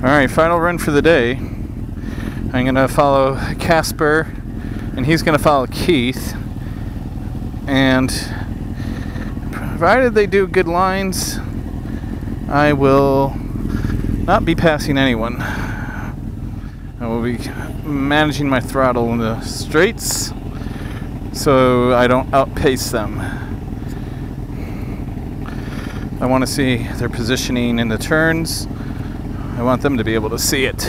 Alright, final run for the day. I'm going to follow Casper, and he's going to follow Keith. And provided they do good lines, I will not be passing anyone. I will be managing my throttle in the straights so I don't outpace them. I want to see their positioning in the turns. I want them to be able to see it.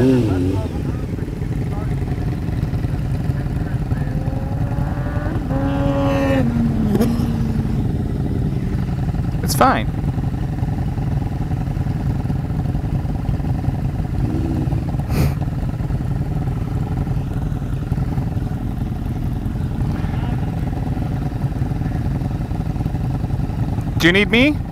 Hmm. It's fine. Do you need me?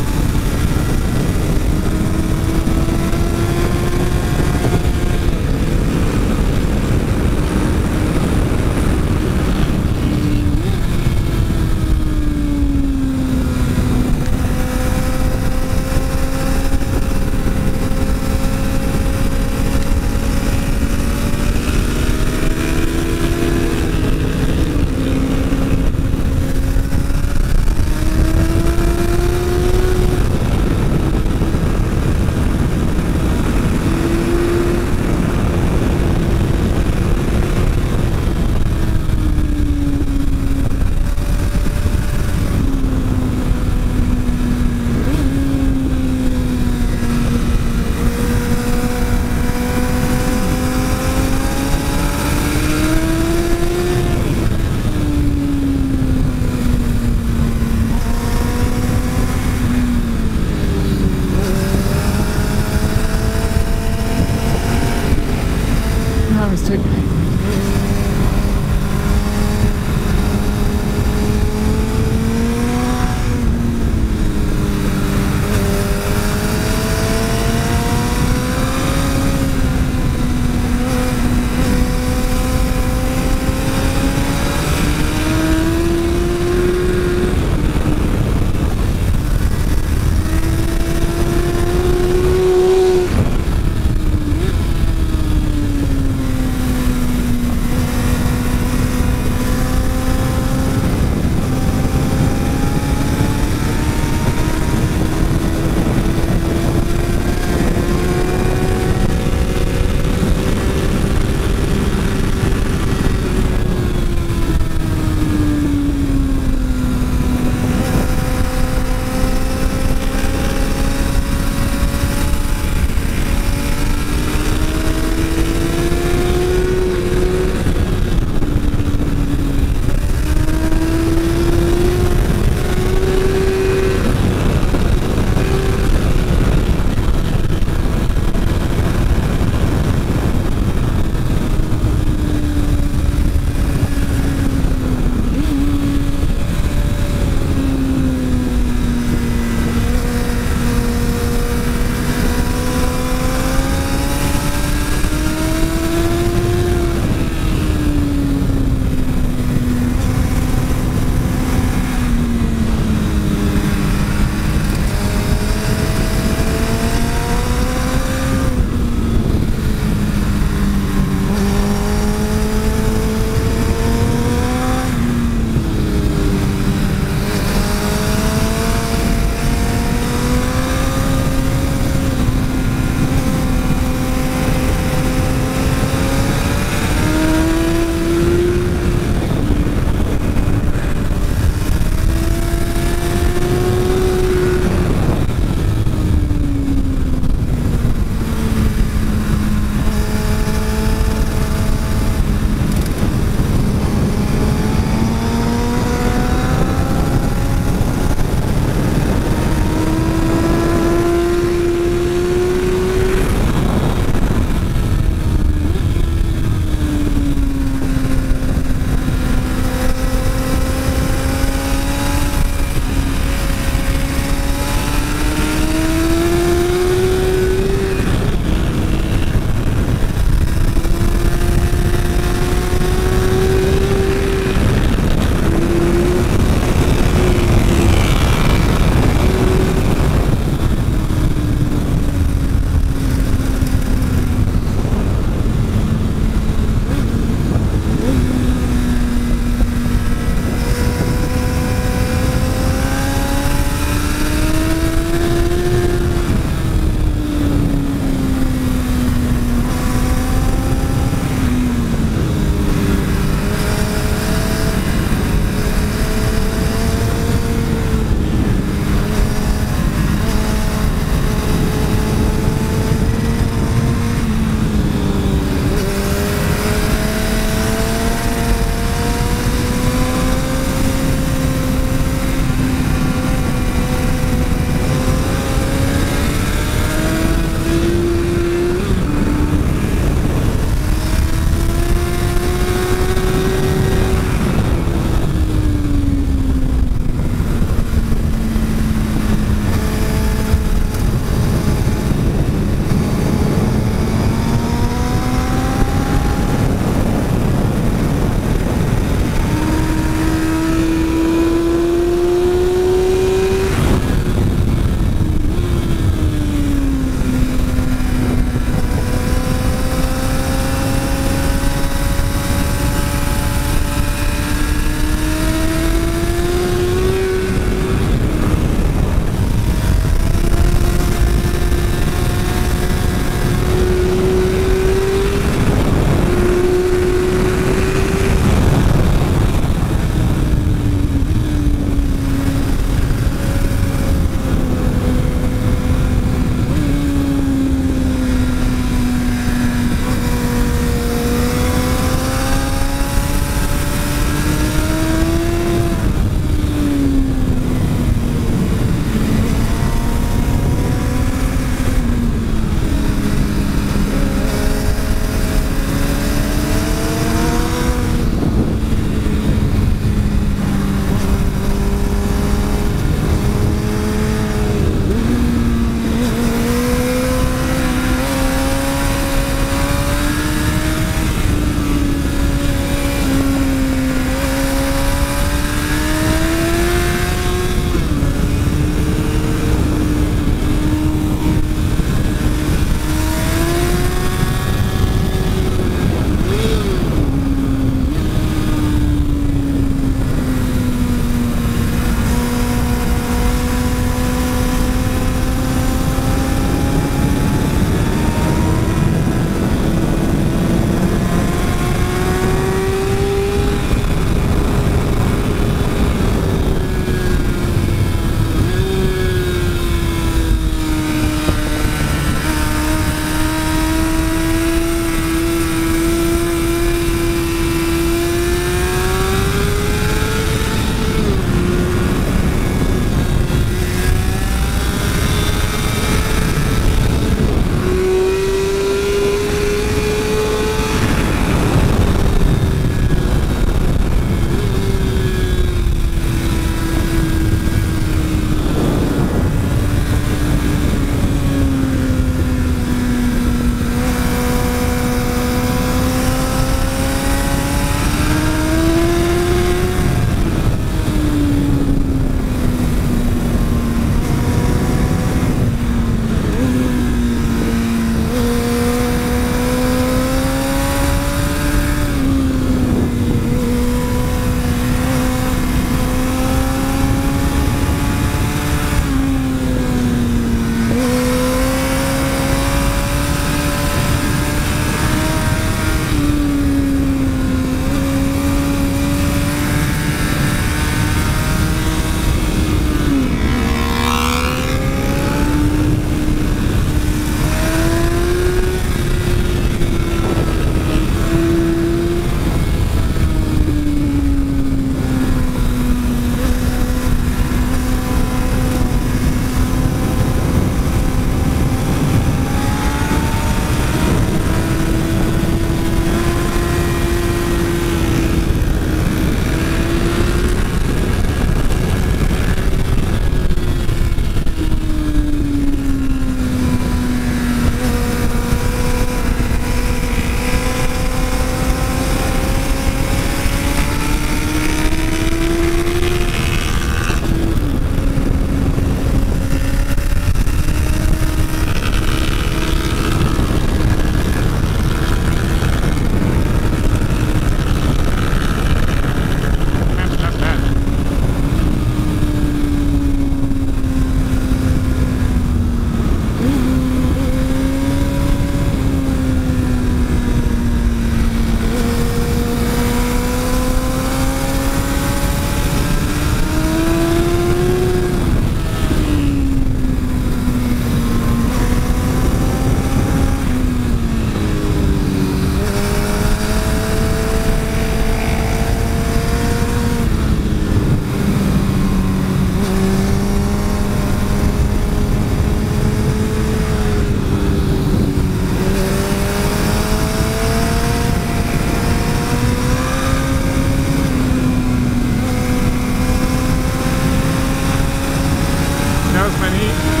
Heat.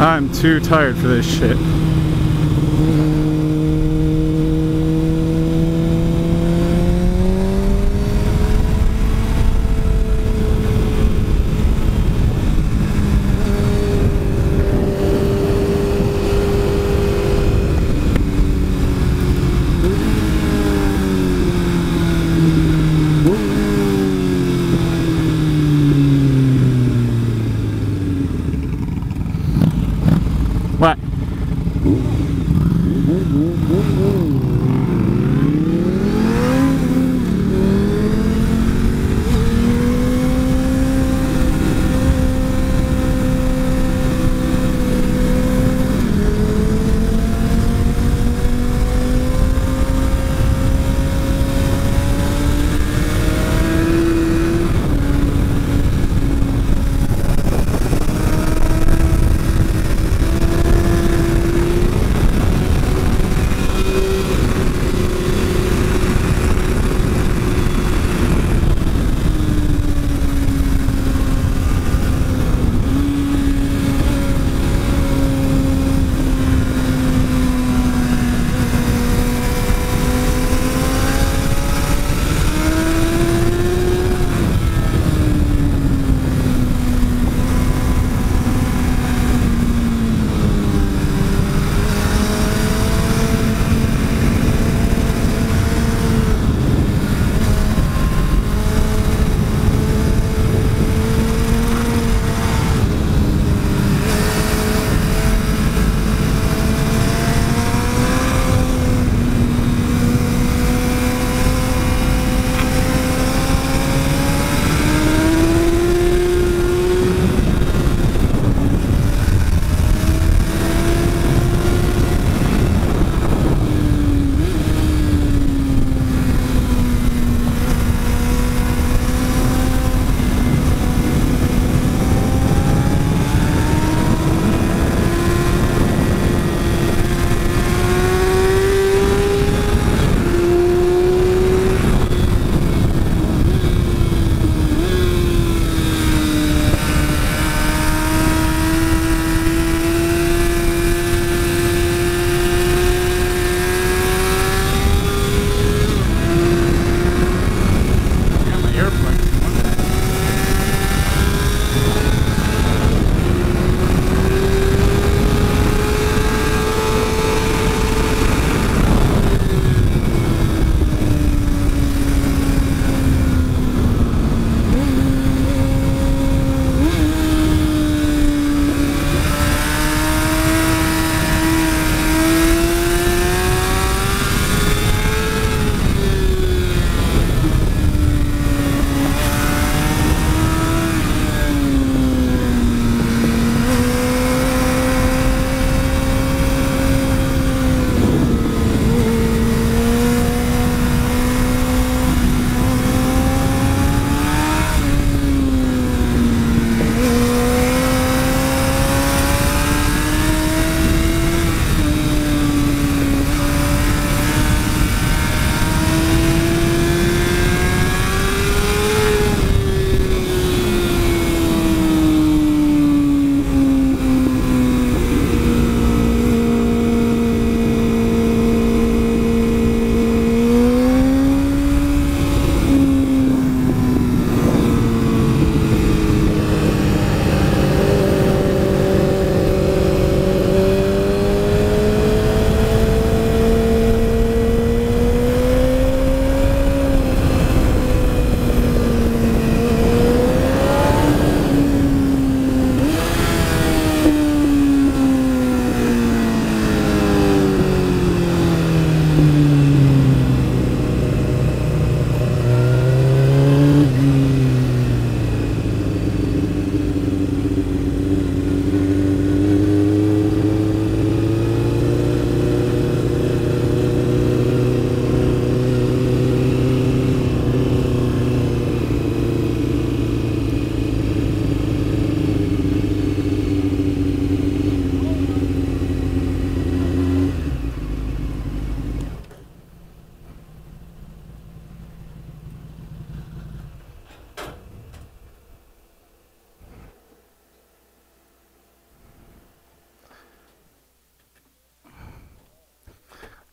I'm too tired for this shit.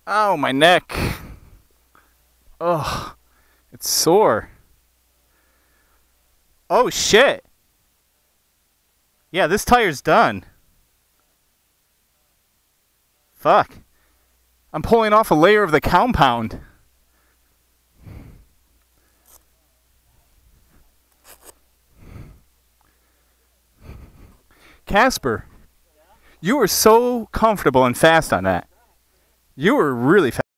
Oh, my neck. Ugh. It's sore. Oh, shit. Yeah, this tire's done. Fuck. I'm pulling off a layer of the compound. Casper, you were so comfortable and fast on that. You were really fast.